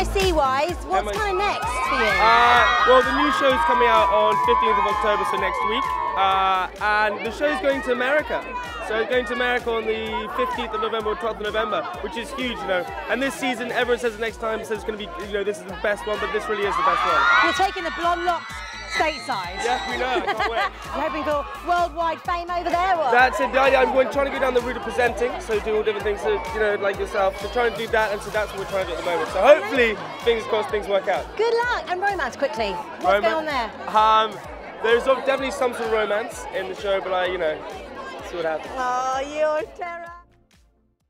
MIC wise, what's MIC. kind of next for you? Uh, well, the new show's coming out on 15th of October, so next week. Uh, and the show's going to America. So going to America on the 15th of November or 12th of November, which is huge, you know. And this season, everyone says the next time says it's going to be, you know, this is the best one, but this really is the best one. You're taking the blonde locks stateside. Yeah, we know. I can't wait. You're hoping for worldwide fame over there, or? That's it. I- I'm going- trying to go down the route of presenting, so do all different things, so, you know, like yourself. So trying to do that, and so that's what we're trying to do at the moment. So hopefully, fingers crossed, things work out. Good luck and romance quickly. What's going on there? Um, there's definitely some sort of romance in the show, but I, you know, see what happens. Oh, you're terrible.